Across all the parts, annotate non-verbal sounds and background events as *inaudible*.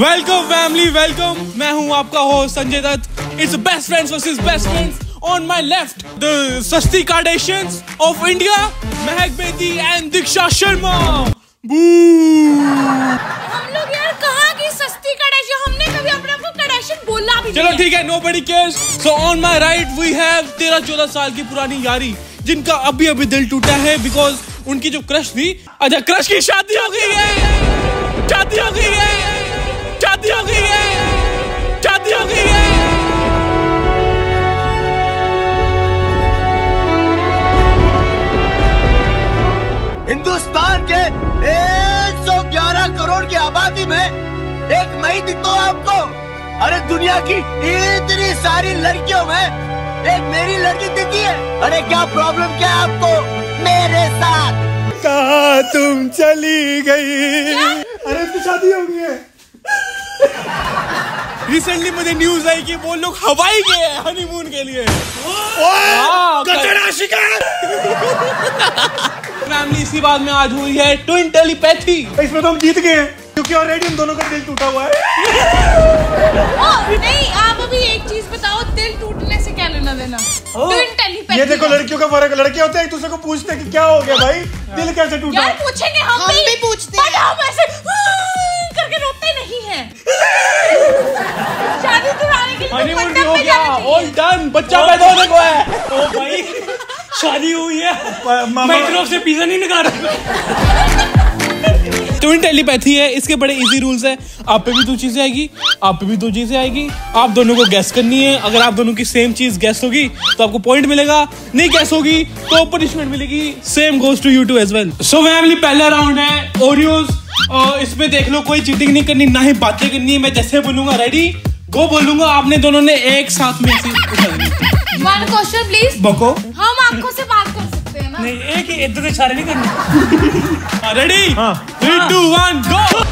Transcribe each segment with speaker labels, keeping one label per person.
Speaker 1: Welcome family welcome मैं हूँ आपका host Sanjay Dutt. It's best friends versus best friends on my left the सस्ती Kardashians of India Mahak Bedi and दीक्षा शर्मा बू
Speaker 2: हम लोग यार कहाँ की सस्ती कड़ाशी हमने कभी अपने आप को कड़ाशी बोला भी
Speaker 1: चलो ठीक है। Nobody cares so on my right we have तेरह चौदह साल की पुरानी यारी जिनका अभी अभी दिल टूटा है बिकॉज़ उनकी जो क्रश थी अच्छा क्रश की शादी हो गई है। शादी हो गई है। शादी हो गई है। शादी हो गई है।
Speaker 3: हिंदुस्तान के 111 करोड़ की आबादी में एक मई दिखता हूँ आपको अरे दुनिया की इतनी सारी लड़कियों में एक मेरी लड़की दिखी है। अरे क्या प्रॉब्लम क्या है आपको? मेरे साथ।
Speaker 1: कहा तुम चली गई। अरे तो शादी हो गई है। रिसेंटली मुझे न्यूज़ आई कि वो लोग हवाई गए हैं हनीमून के लिए। हाँ, फैमिली इसी बात में आज हुई है ट्विन टेलीपैथी
Speaker 4: इसमें तो हम जीत गए हैं क्योंकि ऑलरेडी हम दोनों का दिल टूटा हुआ है।
Speaker 2: ओ, नहीं आप अभी एक चीज़ बताओ दिल टूटने से क्या लेना देना? ट्विन टेलीपैथी
Speaker 4: ये देखो लड़कियों का फ़र्क लड़के होते हैं एक दूसरे को पूछते हैं कि क्या हो गया भाई? दिल कैसे टूटा?
Speaker 2: यार पूछेंगे हम,
Speaker 5: हम भी। भी
Speaker 2: पूछते
Speaker 5: हैं।
Speaker 2: हम ऐसे "हाँ" करके रोते नहीं हैं। *laughs*
Speaker 1: हनीमून भी हो गया। ऑल डन बच्चा पैदा होने को है।
Speaker 6: ओ भाई शादी हुई है।
Speaker 4: मामा
Speaker 6: मैं तरफ़ से पिज्जा नहीं निकाल रहा।
Speaker 1: ट्विन टेलीपैथी है इसके बड़े इजी रूल्स है। आप पे भी दो चीज़ें आएगी आप पे भी दो चीज़ें आएगी। आप दोनों को गैस करनी है। अगर आप दोनों की सेम चीज़ गैस होगी तो आपको पॉइंट मिलेगा। नहीं गैस होगी तो पनिशमेंट मिलेगी। Same goes to you too as well so family पहला राउंड है ओरियोज इसमें देख लो कोई चीटिंग नहीं करनी ना ही बातें करनी है। मैं जैसे बोलूँगा रेडी गो बोलूँगा आपने दोनों ने एक साथ में से
Speaker 2: वन क्वेश्चन प्लीज़
Speaker 4: बको।
Speaker 2: हम आँखों से बात कर सकते हैं ना?
Speaker 6: नहीं एक ही इधर से इशारे नहीं करने। *laughs*
Speaker 1: रेडी
Speaker 4: हाँ।
Speaker 1: थ्री टू वन गो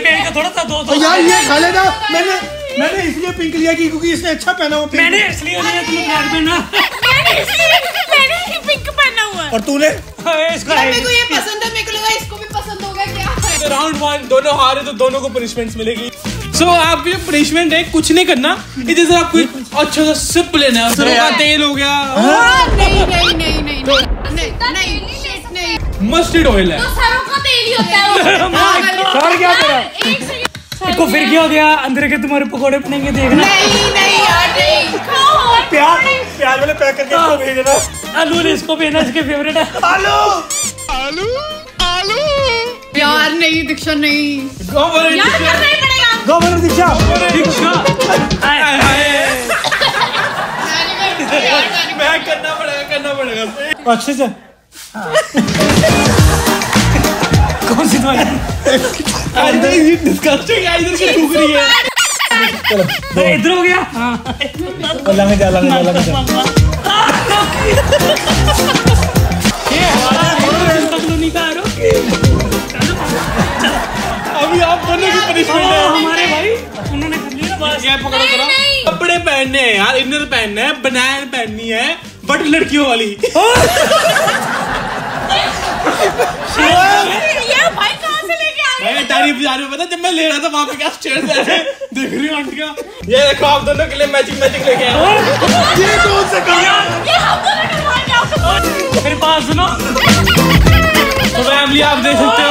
Speaker 6: भाई बहन का थोड़ा सा दो दो
Speaker 4: यार ये खा लेना। मैंने मैंने इसलिए पिंक लिया कि क्योंकि इसने अच्छा पहना हुआ।
Speaker 6: मैंने इसलिए लिया तुम्हें ब्लैक पहना
Speaker 2: मैंने इसलिए मैंने ही पिंक पहना हुआ। है
Speaker 4: और तूने?
Speaker 6: इसका
Speaker 5: मेरे को ये पसंद है मेरे को लगा इसको भी पसंद होगा क्या?
Speaker 1: राउंड वन दोनों हारे तो दोनों को पनिशमेंट मिलेगी। सो so, आपकी पनिशमेंट है कुछ नहीं करना। ये जैसे आपको अच्छा सा सिप लेना है। तेल हो गया।
Speaker 5: हाँ, नहीं नहीं नहीं नहीं नहीं नहीं।
Speaker 1: मस्टर्ड ऑयल है।
Speaker 2: तो सरों का तेल ही होता है *laughs*
Speaker 4: सर क्या तेरा
Speaker 2: एक सेकंड
Speaker 6: को फिर क्या हो गया? अंदर के तुम्हारे पकोड़े बनेंगे देखना
Speaker 5: नहीं नहीं यार नहीं
Speaker 4: प्याज प्याज वाले पैक करके इसको भेज देना
Speaker 6: आलू ने इसको भेजना इसके फेवरेट है।
Speaker 4: आलू! आलू आलू।
Speaker 5: यार नहीं दीक्षा नहीं।
Speaker 2: ही पड़ेगा।
Speaker 4: गवर्नर दीक्षा।
Speaker 6: दीक्षा।
Speaker 1: हाय, हाय। *laughs* मैं करना पड़ेगा करना पड़ेगा।
Speaker 4: अच्छे से।
Speaker 6: कौन सी
Speaker 1: अरे ये डिस्गस्टिंग है इधर से थूक रही है
Speaker 6: अरे इधर हो गया हाँ
Speaker 4: लंग जा लंग जा लंग जा
Speaker 6: तब तो नहीं खा रहे
Speaker 1: अभी आप दोनों की पनिशमेंट
Speaker 6: है हमारे भाई उन्होंने कर लिया बस
Speaker 1: ये पकड़ो
Speaker 2: नहीं।
Speaker 1: कपड़े पहनने हैं यार इनर पहनना है बनान पहननी है बट लड़कियों वाली
Speaker 2: ये भाई कहाँ से लेके आ गए
Speaker 1: मैं तारीफ़ जा रही हूँ पता जब मैं ले रहा था वहाँ पे क्या स्टेयर से देख रही हूँ आंटियाँ ये देखो आप दोनों के लिए मैचिंग मैचिंग लेके आए।
Speaker 4: ये कौन से काम
Speaker 2: ये हम दोनों
Speaker 6: मेरी बात सुनो। *laughs*
Speaker 1: तो फैमिली आप देख सकते हो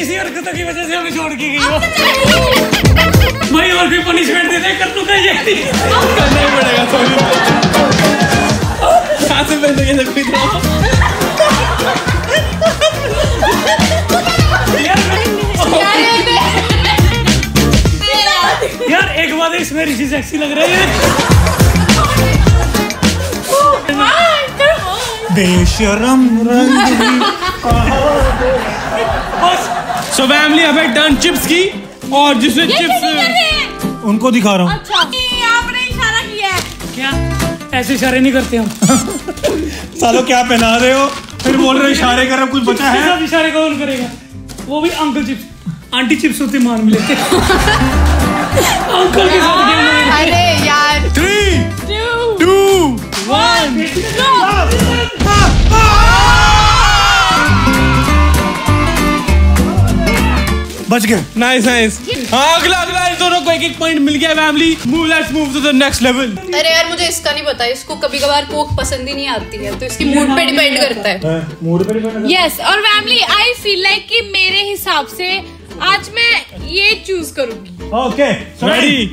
Speaker 6: किसी हरकतों की वजह से हमें छोड़ के गई हो। भाई और भी पनिशमेंट दे दे कर तू कहीं जाती।
Speaker 1: करना ही पड़ेगा सॉरी कहाँ से पैसे कैसे कोई तो।
Speaker 6: यार यार एक बात है इसमें ऋषि सेक्सी लग रही है।
Speaker 4: बेशरम रंग।
Speaker 6: बस।
Speaker 1: सो फैमिली हमें डन चिप्स की और जिसने चिप्स
Speaker 4: उनको दिखा रहा हूँ।
Speaker 2: अच्छा। आपने इशारा किया है।
Speaker 6: क्या? ऐसे इशारे नहीं करते हम।
Speaker 4: सालो क्या पहना रहे हो? फिर बोल रहे इशारे कर कुछ बचा है?
Speaker 6: इशारे कौन करेगा? वो भी अंकल चिप्स आंटी चिप्स होती मान मिले अंकल के साथ गेम में
Speaker 5: अरे यार।
Speaker 1: थ्री
Speaker 2: टू
Speaker 1: टू
Speaker 2: वन
Speaker 4: बच गए।
Speaker 1: नाइस नाइस हाँ अगला अगला इन दोनों को एक एक पॉइंट मिल गया family move let's move to the next level
Speaker 5: अरे यार मुझे इसका नहीं पता। इसको कभी कभार कोक पसंद ही नहीं आती है तो इसकी मूड पे डिपेंड करता है।
Speaker 4: मूड पे डिपेंड
Speaker 2: यस और फैमिली आई फील लाइक कि मेरे हिसाब से आज मैं ये चूज़ करूँगी।
Speaker 4: ओके
Speaker 1: रेडी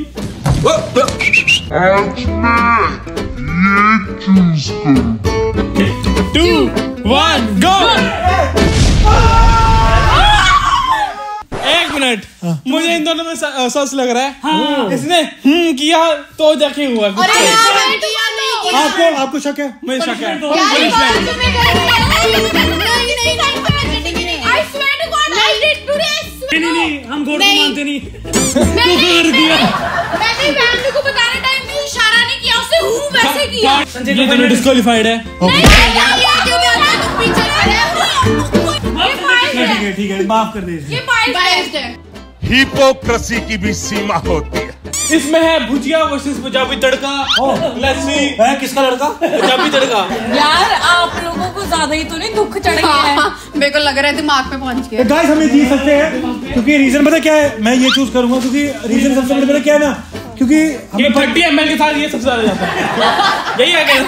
Speaker 1: टू वन दोनों में सस लग रहा है इसने हम्म किया तो जाके हुआ
Speaker 5: अरे यार मैंने किया नहीं
Speaker 4: आपको आपको शक है
Speaker 1: मुझे शक है
Speaker 5: नहीं नहीं नहीं
Speaker 2: I swear to God, I did today.
Speaker 6: नहीं नहीं नहीं हम गौर को
Speaker 5: नहीं।
Speaker 6: मानते नहीं
Speaker 2: मैंने
Speaker 6: कर दिया
Speaker 2: मैंने फैमिली को बताने टाइम में इशारा नहीं किया उसे हूँ वैसे किया
Speaker 6: संजय
Speaker 1: ये दोनों डिस्क्वालीफाइड है
Speaker 2: नहीं नहीं यार ये क्यों नहीं आता तुम पीछे खड़े हो ये बाइस
Speaker 4: ठीक
Speaker 2: है
Speaker 4: है ठीक है माफ़ कर दे
Speaker 2: ये बाइस है
Speaker 5: बायस्ड है
Speaker 7: हिपोक्रेसी की भी सीमा होती है।
Speaker 1: इसमें है भुजिया वर्सेस पंजाबी तड़का। लस्सी
Speaker 4: है किसका लड़का?
Speaker 1: पंजाबी तड़का।
Speaker 2: यार आप लोगों को ज़्यादा ही तो नहीं दुख चढ़ गया है।
Speaker 5: हाँ, मेरे को लग रहा है दिमाग पे पहुँच गया।
Speaker 4: गाइस हम ये जीत सकते हैं क्योंकि रीजन पता क्या है? मैं ये चूज़ करूँगा क्योंकि रीजन सबसे बड़ा पता क्या है ना? क्योंकि
Speaker 1: ये थर्टी एम के साथ ये सबसे ज़्यादा जाता है। यही है। कहना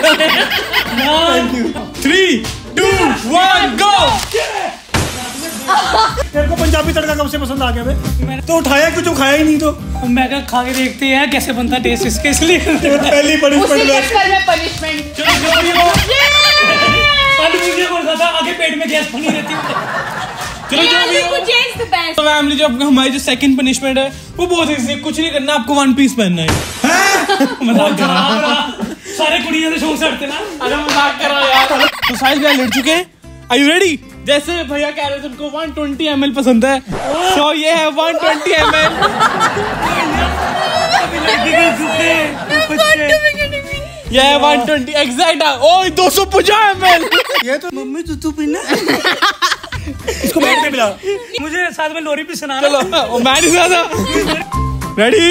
Speaker 1: थ्री टू वन गो
Speaker 4: तेरे को पंजाबी तड़का कब से पसंद आ गया बे? तो उठाया क्यों? तो खाया ही नहीं तो।
Speaker 6: मैं कहा खा के देखते हैं कैसे बनता टेस्ट इसके इसलिए।
Speaker 4: पहली पनिशमेंट में
Speaker 5: चक्कर में पनिशमेंट
Speaker 6: आगे पेट में गैस बनी रहती है।
Speaker 1: चलो जो भी हो। तो फैमिली जो आपका हमारी जो सेकंड पनिशमेंट है वो बहुत इजी है। कुछ नहीं करना आपको वन पीस पहनना है। मज़ाक कर रहा
Speaker 6: सारे कुड़ियों से शौक चढ़ते ना।
Speaker 1: अरे मज़ाक कर रहा हूँ यार। तो साहिल भैया लड़ चुके हैं। आर यू रेडी जैसे भैया कह रहे थे उनको 120 ml पसंद है। तो ये है 120 ml ये है 120 एग्जैक्ट ओ 250 ml
Speaker 4: ये तो मम्मी तू तू पीना। इसको बैठ पे मिला।
Speaker 6: मुझे साथ में लोरी भी सुना
Speaker 1: चलो मैं नहीं ज़्यादा रेडी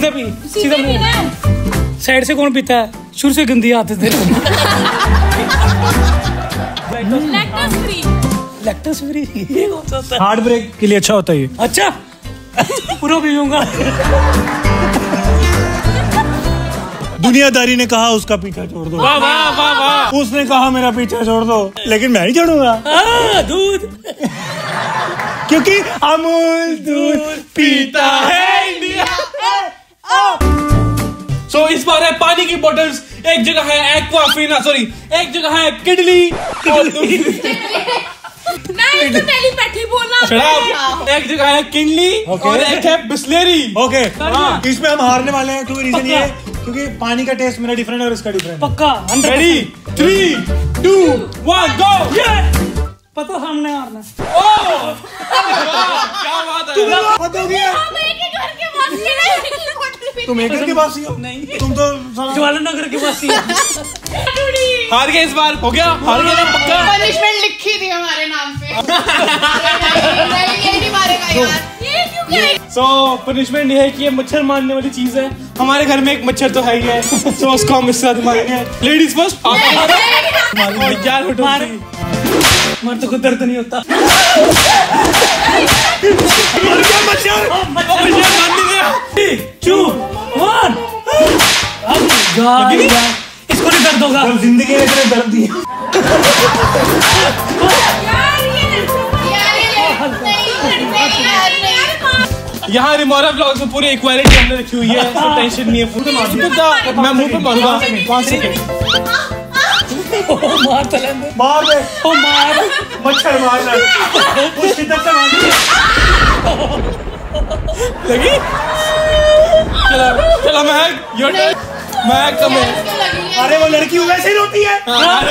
Speaker 6: सीधा पी सीधा मुँह। साइड से कौन पीता है? शुरू से गंदी
Speaker 2: आते थे
Speaker 6: लैक्टोस फ्री ये होता है
Speaker 4: हार्ट ब्रेक के लिए अच्छा होता है ये।
Speaker 6: अच्छा पूरा पीऊँगा
Speaker 4: दुनियादारी ने कहा उसका पीछा छोड़ दो।
Speaker 1: वाह वाह वाह वाह।
Speaker 4: उसने कहा मेरा पीछा छोड़ दो लेकिन मैं नहीं छोड़ूँगा।
Speaker 6: हाँ, दूध।
Speaker 4: क्योंकि अमूल दूध
Speaker 1: पीता है। सो इस बार है पानी की बोतल्स एक जगह है एक्वाफिना सॉरी एक जगह है किडली. *laughs*
Speaker 2: तो बोलना *laughs*
Speaker 1: एक जगह है किडली
Speaker 4: Okay.
Speaker 1: और एक है बिस्लेरी.
Speaker 4: ओके
Speaker 1: हाँ।
Speaker 4: इसमें हम हारने वाले हैं. क्योंकि रीजन ये? है क्योंकि पानी का टेस्ट मेरा डिफरेंट है और इसका डिफरेंट
Speaker 6: पक्का?
Speaker 1: Ready three two one go
Speaker 6: पता हमने हारना
Speaker 1: क्या बात है। *laughs*
Speaker 4: गया तुम एक के पास ही हो। नहीं। तुम तो
Speaker 6: ज्वालन नगर के पास ही है।
Speaker 1: हार गए इस बार हो गया हार गए ना पक्का?
Speaker 5: पनिशमेंट लिखी थी हमारे नाम पे। ये नहीं मारेगा यार।
Speaker 2: ये क्यों
Speaker 1: सो पनिशमेंट ये है कि ये मच्छर मारने वाली चीज़ है। हमारे घर में एक मच्छर तो है ही है। सो उसको हम इसके साथ मारेंगे। लेडीज़ फ़र्स्ट आप मारो। यार हटो
Speaker 6: मार मर्द को दर्द नहीं होता। *laughs*
Speaker 1: लगी?
Speaker 6: इसको नहीं दर्द होगा।
Speaker 4: जब ज़िंदगी में इतने दर्द दिए
Speaker 2: यार ये
Speaker 5: यार ये नहीं नहीं यार नहीं
Speaker 1: यहाँ रिमोरा ब्लॉग्स में पूरी इक्वालिटी हमने रखी हुई है so टेंशन नहीं है पूरा मैं मुँह पे मारूँगा? पाँच सेकंड। *laughs*
Speaker 6: मार तलेंगे
Speaker 4: मार दे।
Speaker 6: ओ मार।
Speaker 4: मच्छर मारना उस शिद्दत से मार
Speaker 1: लगी? चलो चलो मैं योर मैं कम है
Speaker 5: है।
Speaker 4: अरे वो लड़की वैसे ही रोती है।
Speaker 1: हाँ,
Speaker 4: हाँ,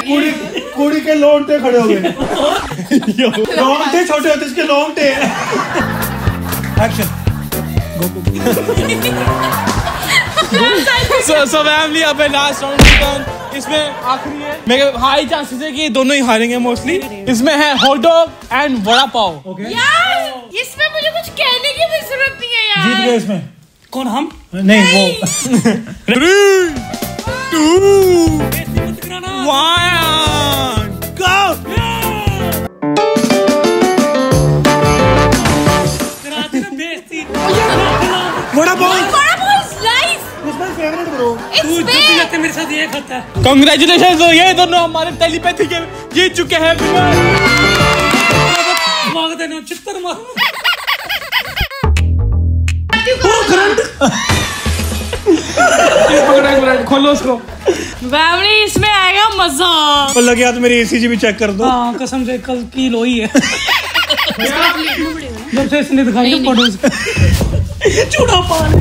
Speaker 4: पूरी कुड़ी के लौंगटे खड़े हो गए। लौंगटे छोटे होते इसके लौंगटे। एक्शन
Speaker 1: सो सो फैमिली अब लास्ट राउंड टर्न इसमें आखिरी है। मेरे हाई चांसेस है कि दोनों ही हारेंगे मोस्टली इसमें है hot dog and vada pav.
Speaker 2: यार इसमें मुझे कुछ कहने की भी ज़रूरत नहीं है यार।
Speaker 4: जीत गए इसमें।
Speaker 6: कौन हम?
Speaker 4: नहीं वो।
Speaker 1: थ्री टू वन
Speaker 6: साथ ये खाता है।
Speaker 1: कंग्रेचुलेशन तो ये दोनों हमारे टेलीपैथी के जीत चुके हैं
Speaker 6: मांग देना चित्तर मार।
Speaker 1: खोलो उसको।
Speaker 2: फैमिली इसमें आएगा मज़ा।
Speaker 4: और लगे हाथ मेरी एसीजी भी चेक कर दो।
Speaker 6: हाँ कसम से कल की लोई है। *laughs* जब से इसने दिखाई फ़ोटोज़ *laughs* चूड़ा पाल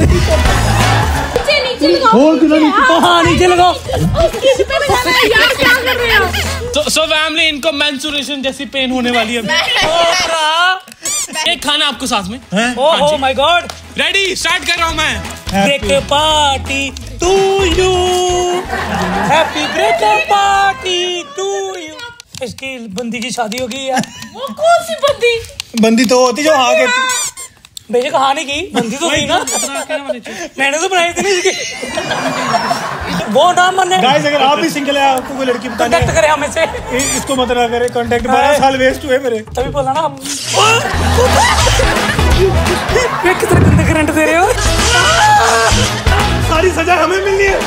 Speaker 2: नीचे लगाओ?
Speaker 6: हाँ
Speaker 2: है यार क्या कर रहे हो?
Speaker 1: तो सो फैमिली इनको मेंसुरेशन जैसी पेन होने वाली है। एक खाना आपको साथ में।
Speaker 6: Oh my God
Speaker 1: ready start कर रहा हूँ मैं।
Speaker 6: Break party to you happy break party to you इसकी बंदी की शादी हो गई है।
Speaker 2: वो कौन सी बंदी?
Speaker 4: बंदी तो होती जो हाँ कहती
Speaker 6: बेशक कहानी की? बंदी तो थी ना। मैंने तो बनाई थी ना इसकी वो नाम मैंने
Speaker 4: गाइस अगर आप भी सिंगल है आपको कोई लड़की बतानी
Speaker 6: कंटेक्ट करे हमें से।
Speaker 4: इसको मत ना करे कांटेक्ट 12 साल वेस्ट हुए मेरे।
Speaker 6: तभी बोला ना हम। वे कितने गंदे करंट दे रहे हो?
Speaker 4: सारी सजा हमें मिलनी है।